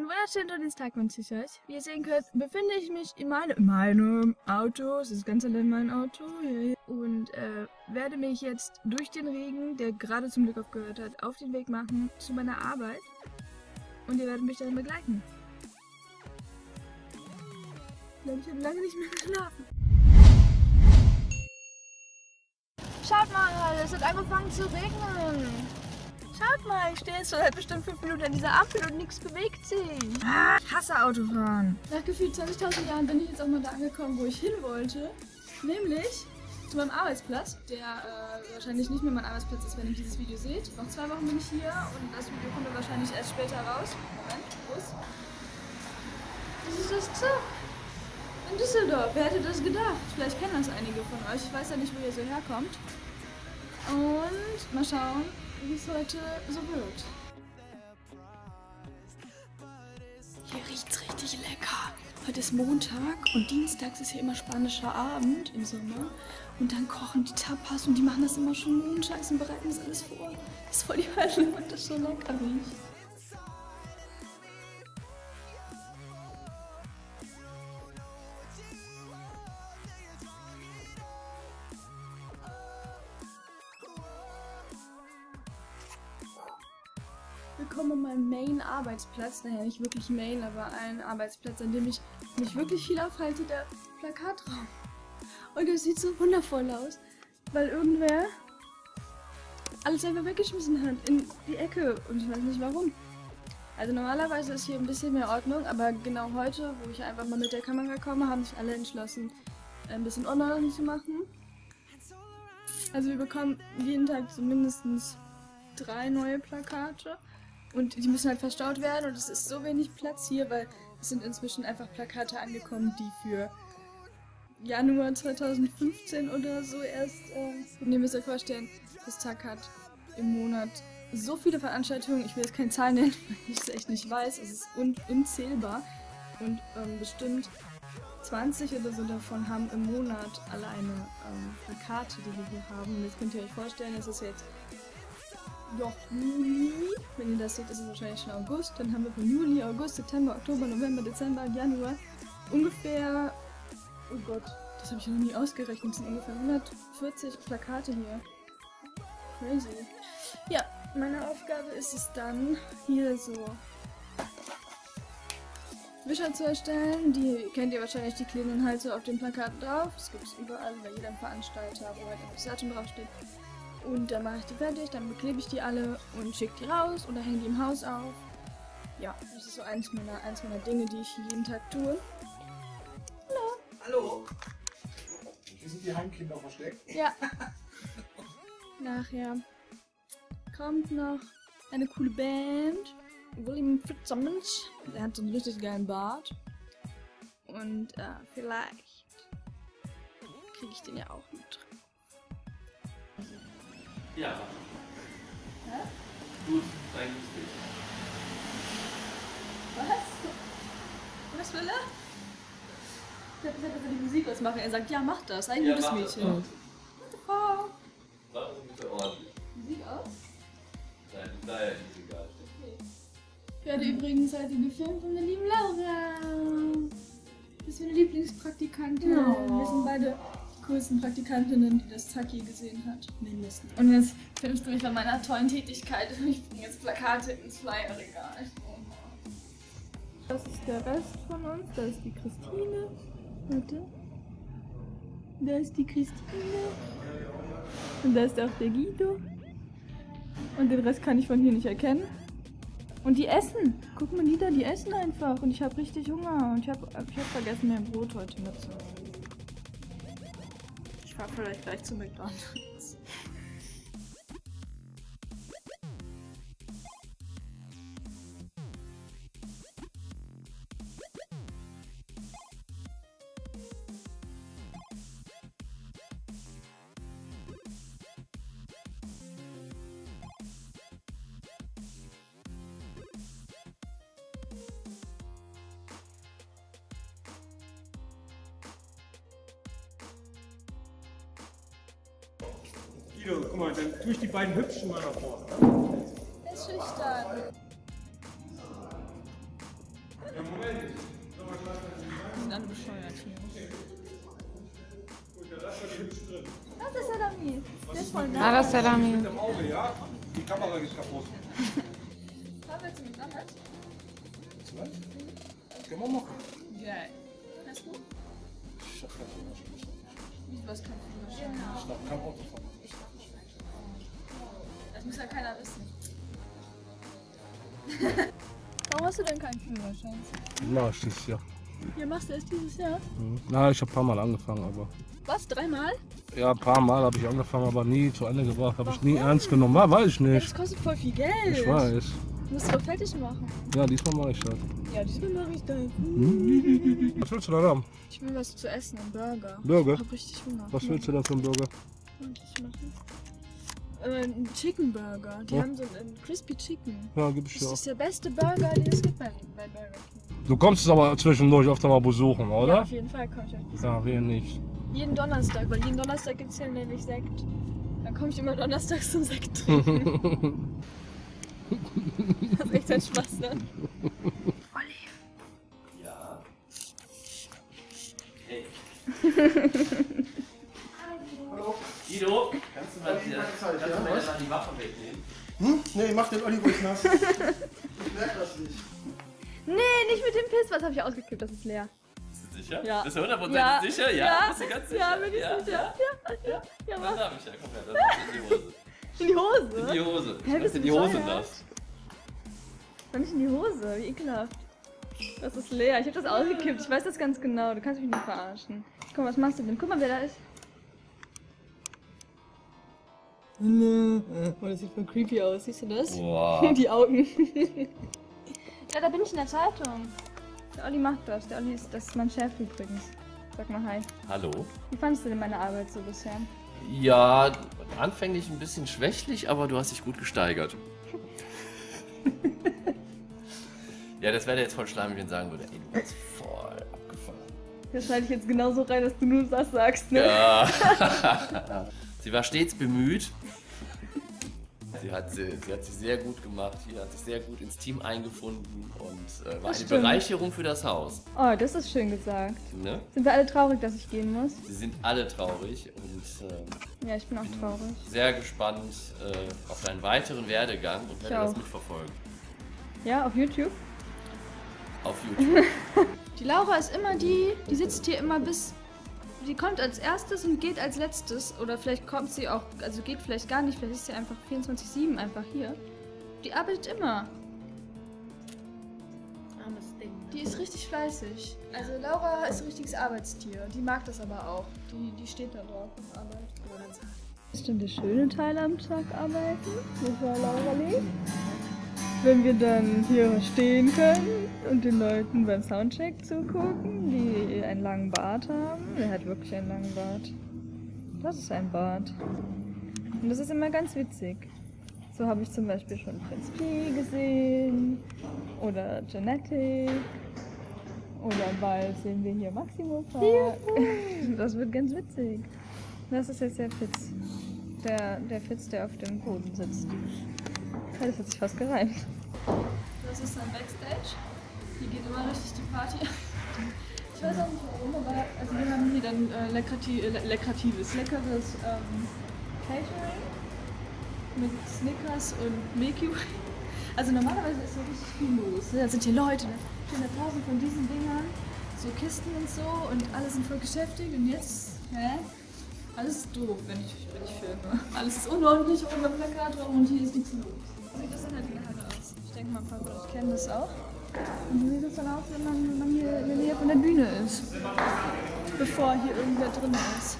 Einen wunderschönen Dienstag wünsche ich euch. Wie ihr sehen könnt, befinde ich mich in, meine, in meinem Auto. Es ist ganz allein mein Auto. Und äh, werde mich jetzt durch den Regen, der gerade zum Glück aufgehört hat, auf den Weg machen zu meiner Arbeit. Und ihr werdet mich dann begleiten. Ich glaube, ich habe lange nicht mehr geschlafen. Schaut mal, es hat angefangen zu regnen. Schaut mal, ich stehe jetzt seit bestimmt fünf Minuten an dieser Ampel und nichts bewegt sich. Ah, ich hasse Autofahren. Nach gefühlt 20.000 Jahren bin ich jetzt auch mal da angekommen, wo ich hin wollte. Nämlich zu meinem Arbeitsplatz, der äh, wahrscheinlich nicht mehr mein Arbeitsplatz ist, wenn ihr dieses Video seht. Noch zwei Wochen bin ich hier und das Video kommt dann wahrscheinlich erst später raus. Moment, Bus. Das ist das Zug. In Düsseldorf. Wer hätte das gedacht? Vielleicht kennen das einige von euch. Ich weiß ja nicht, wo ihr so herkommt. Und mal schauen, wie es heute so wird. Hier riecht's richtig lecker. Heute ist Montag und dienstags ist hier immer spanischer Abend im Sommer. Und dann kochen die Tapas und die machen das immer schon montags und bereiten das alles vor. Das ist voll die Hölle und das so lecker riecht. Meinem Main-Arbeitsplatz. Naja, nicht wirklich Main, aber ein Arbeitsplatz, an dem ich mich wirklich viel aufhalte, der Plakatraum. Und das sieht so wundervoll aus, weil irgendwer alles einfach weggeschmissen hat in die Ecke und ich weiß nicht warum. Also normalerweise ist hier ein bisschen mehr Ordnung, aber genau heute, wo ich einfach mal mit der Kamera komme, haben sich alle entschlossen, ein bisschen Unordnung zu machen. Also wir bekommen jeden Tag so mindestens drei neue Plakate. Und die müssen halt verstaut werden und es ist so wenig Platz hier, weil es sind inzwischen einfach Plakate angekommen, die für Januar 2015 oder so erst, äh, und ihr müsst euch vorstellen, das Tag hat im Monat so viele Veranstaltungen, ich will jetzt keine Zahlen nennen, weil ich es echt nicht weiß, es ist un unzählbar. Und ähm, bestimmt 20 oder so davon haben im Monat alleine ähm, Plakate, die wir hier haben. Und jetzt könnt ihr euch vorstellen, es ist jetzt doch Juli. Wenn ihr das seht, ist es wahrscheinlich schon August. Dann haben wir von Juli, August, September, Oktober, November, Dezember, Januar ungefähr. Oh Gott, das habe ich noch nie ausgerechnet. Es sind ungefähr 140 Plakate hier. Crazy. Ja, meine Aufgabe ist es dann, hier so Wischer zu erstellen. Die kennt ihr wahrscheinlich, die halt so auf den Plakaten drauf. Das gibt es überall bei jedem Veranstalter, wo halt das Datum draufsteht. Und dann mache ich die fertig, dann beklebe ich die alle und schicke die raus oder hänge die im Haus auf. Ja, das ist so eins meiner, eins meiner Dinge, die ich jeden Tag tue. Hallo. Hallo. Hier sind die Heimkinder versteckt. Ja. Nachher kommt noch eine coole Band. William Fitzsimmons. Der hat so einen richtig geilen Bart. Und äh, vielleicht kriege ich den ja auch. Ja. Hä? Gut, eigentlich nicht. Was? Was will er? Ich hab gesagt, er soll die Musik ausmachen. Er sagt, ja, mach das. Ein Ja, gutes mach das, Mädchen. mach das. What the fuck? Machen Sie bitte ordentlich. Musik aus? Nein, naja, ist egal. Ich werde übrigens heute gefilmt von der lieben Laura. Das ist meine Lieblingspraktikantin. Oh. Wir sind beide coolsten Praktikantinnen, die das Zaki gesehen hat. Mindestens. Und jetzt filmst du mich bei meiner tollen Tätigkeit. Ich bringe jetzt Plakate ins Flyer-Regal. Das ist der Rest von uns. Da ist die Christine. Warte. Da ist die Christine. Und da ist auch der Guido. Und den Rest kann ich von hier nicht erkennen. Und die essen. Guck mal, die da, die essen einfach. Und ich habe richtig Hunger. Und ich habe ich hab vergessen, mehr Brot heute mitzunehmen. Fahre vielleicht gleich zu McDonalds. Guido, guck mal, dann tue ich die beiden Hübschen mal nach vorne. Er ist schüchtern. sind alle bescheuert hier. Das ist Salami. Der ist voll nah. Ah, das ist Salami. Im Auge, ja? Die Kamera geht kaputt. Fahren wir mit Mama? Was? Können wir machen. Geil. Hast du? Ich hab keinen Führerschein. Wie, was kann ich Führerschein? Ich darf kein Auto fahren. Das muss ja keiner wissen. Warum hast du denn keinen Führerschein? Na, ich dieses Jahr. Ja, machst du erst dieses Jahr? Na, ich habe ein paar Mal angefangen, aber. Was? Dreimal? Ja, ein paar Mal habe ich angefangen, aber nie zu Ende gebracht. Habe ich nie ernst genommen. War, weiß ich Ja, nicht. das kostet voll viel Geld. Ich weiß. Du musst doch fertig machen. Ja, diesmal mache ich das. Ja, diesmal mache ich das. Was willst du denn haben? Ich will was zu essen, einen Burger. Burger? Ich hab richtig Hunger. Was willst du denn für einen Burger? Warte, ich machen. Äh, ein Chicken Burger. Die Ja. haben so einen Crispy Chicken. Ja, gib ich dir Das ist der beste Burger, den es gibt bei, bei Burger King. Du kommst es aber zwischendurch öfter mal besuchen, Ja, oder? auf jeden Fall komme ich euch. Ja, wir nicht. Jeden Donnerstag, weil jeden Donnerstag gibt es hier nämlich Sekt. Dann komme ich immer donnerstags zum Sekt trinken. das ist echt ein Spaß, ne? Ja. Hey. Guido, kannst du mal, die, kannst du mal die Waffe wegnehmen? Hm? Nee, mach den Olli ruhig nass. ich merk das nicht. Nee, nicht mit dem Piss. Was habe ich ausgekippt? Das ist leer. Bist du sicher? Ja. Bist du 100% Ja. sicher? Ja. Ja. Bist du ganz sicher? Ja, bin ich ja. sicher. Ja, ja, ja, Dann was? darf ich ja, komm her, dann In die in Hose? die Hose. Hä, bist du die Hose nass. Dann nicht in die Hose. Wie ekelhaft. Das ist leer. Ich habe das ausgekippt. Ich weiß das ganz genau. Du kannst mich nicht verarschen. Guck mal, was machst du denn? Guck mal, wer da ist. Oh, das sieht voll creepy aus. Siehst du das? Boah. Die Augen. ja, da bin ich in der Zeitung. Der Olli macht das. Der Olli ist, das ist mein Chef übrigens. Sag mal hi. Hallo? Wie fandest du denn meine Arbeit so bisher? Ja, anfänglich ein bisschen schwächlich, aber du hast dich gut gesteigert. ja, das wäre jetzt voll schleimig, wenn ich sagen würde, ey, du bist voll abgefahren. Das schneide ich jetzt genauso rein, dass du nur das sagst, ne? Ja. sie war stets bemüht. Sie hat, sie, sie hat sich sehr gut gemacht hier, hat sich sehr gut ins Team eingefunden und äh, war Das eine stimmt. Bereicherung für das Haus. Oh, das ist schön gesagt. Ne? Sind wir alle traurig, dass ich gehen muss? Sie sind alle traurig und ähm, Ja, ich bin auch traurig. sehr gespannt äh, auf deinen weiteren Werdegang und werde das mitverfolgen. Ja, auf YouTube? Auf YouTube. Die Laura ist immer die, die sitzt hier immer bis. Die kommt als erstes und geht als letztes. Oder vielleicht kommt sie auch, also geht vielleicht gar nicht, vielleicht ist sie einfach 24-7 einfach hier. Die arbeitet immer. Armes Ding. Die ist richtig fleißig. Also Laura ist ein richtiges Arbeitstier. Die mag das aber auch. Die, die steht da drauf auf Arbeit. Ist denn der schöne Teil am Tag arbeiten? Wahr, Laura Lee? Wenn wir dann hier stehen können und den Leuten beim Soundcheck zugucken, die einen langen Bart haben. Der hat wirklich einen langen Bart. Das ist ein Bart. Und das ist immer ganz witzig. So habe ich zum Beispiel schon Prinz Pi gesehen oder Genetic. Oder bald sehen wir hier Maximo Park. Das wird ganz witzig. Das ist jetzt der Fitz. Der, der Fitz, der auf dem Boden sitzt. Das hat sich fast gereimt. Das ist dann Backstage. Hier geht immer richtig die Party. Ich weiß auch nicht warum, aber also wir haben hier dann äh, leckrati äh, leckratives, leckeres ähm, Catering mit Snickers und Milky Way. Also normalerweise ist hier richtig viel los. Ne? Da sind hier Leute, ne? stehen da tausend von diesen Dingern, so Kisten und so und alle sind voll beschäftigt und jetzt, hä? Alles ist doof, wenn ich, wenn ich filme. Alles ist unordentlich ohne Plakat rum und hier ist nichts los. Sieht das dann halt in der Halle aus. Ich denke mal, ein paar euch kennen das auch. Und so sieht das dann aus, wenn man, wenn man hier in der Nähe von der Bühne ist. Bevor hier irgendwer drin ist.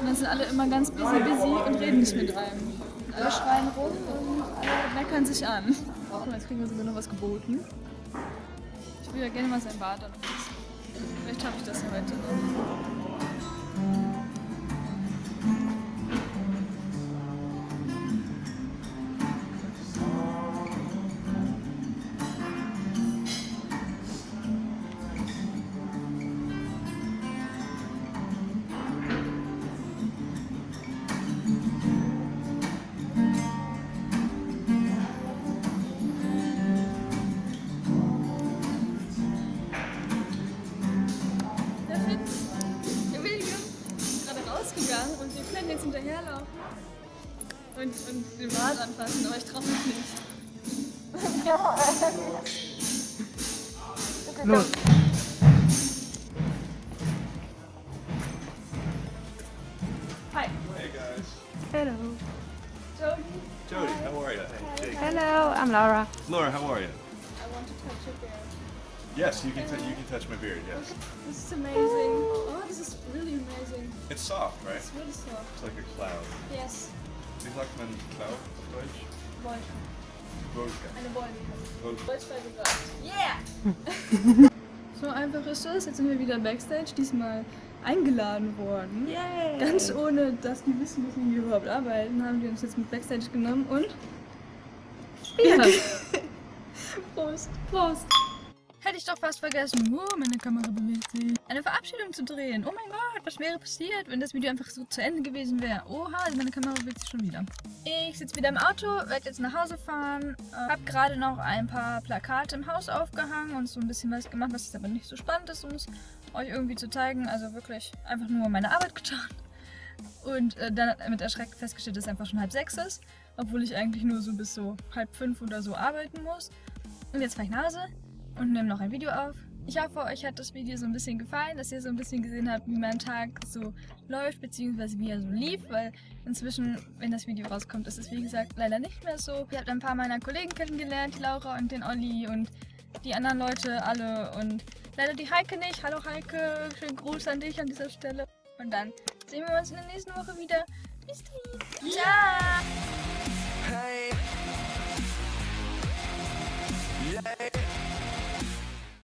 Und dann sind alle immer ganz busy, busy und reden nicht mit einem. Alle schreien rum und alle meckern sich an. Guck mal, jetzt kriegen wir sogar noch was geboten. Ich will ja gerne mal sein Bad anfassen. Vielleicht schaffe ich das ja heute noch. Und, und den Bart anfassen, aber ich traue mich nicht. Los. Hi. Hey guys. Hello. Jody, Jody, how are you? Jake. Hello, I'm Laura. Laura, how are you? I want to touch your beard. Yes, you can you can touch my beard. Yes, This is amazing. Oh, this is really amazing. it's soft, right? It's really soft. It's like a cloud. Yes. Wie sagt man Cloud auf Deutsch? Wolke. Wolke. Eine Wolke. Wolke. Deutsch gesagt. Yeah! so einfach ist das. Jetzt sind wir wieder backstage. Diesmal eingeladen worden. Yay! Ganz ohne, dass die wissen, dass wir hier überhaupt arbeiten, haben die uns jetzt mit backstage genommen und. Spielen. Prost! Prost! Hätte ich doch fast vergessen. Oh, meine Kamera bewegt sich. Eine Verabschiedung zu drehen. Oh mein Gott, was wäre passiert, wenn das Video einfach so zu Ende gewesen wäre? Oha, meine Kamera bewegt sich schon wieder. Ich sitze wieder im Auto, werde jetzt nach Hause fahren. Äh, hab gerade noch ein paar Plakate im Haus aufgehangen und so ein bisschen was gemacht, was jetzt aber nicht so spannend ist, um es euch irgendwie zu zeigen. Also wirklich einfach nur meine Arbeit getan. Und äh, dann mit Erschrecken festgestellt, dass es einfach schon halb sechs ist. Obwohl ich eigentlich nur so bis so halb fünf oder so arbeiten muss. Und jetzt fahre ich nach Hause und nehme noch ein Video auf. Ich hoffe, euch hat das Video so ein bisschen gefallen, dass ihr so ein bisschen gesehen habt, wie mein Tag so läuft, beziehungsweise wie er so lief, weil inzwischen, wenn das Video rauskommt, ist es wie gesagt leider nicht mehr so. Ihr habt ein paar meiner Kollegen kennengelernt, die Laura und den Olli und die anderen Leute alle und leider die Heike nicht. Hallo Heike, schönen Gruß an dich an dieser Stelle. Und dann sehen wir uns in der nächsten Woche wieder. Bis dann. Ciao.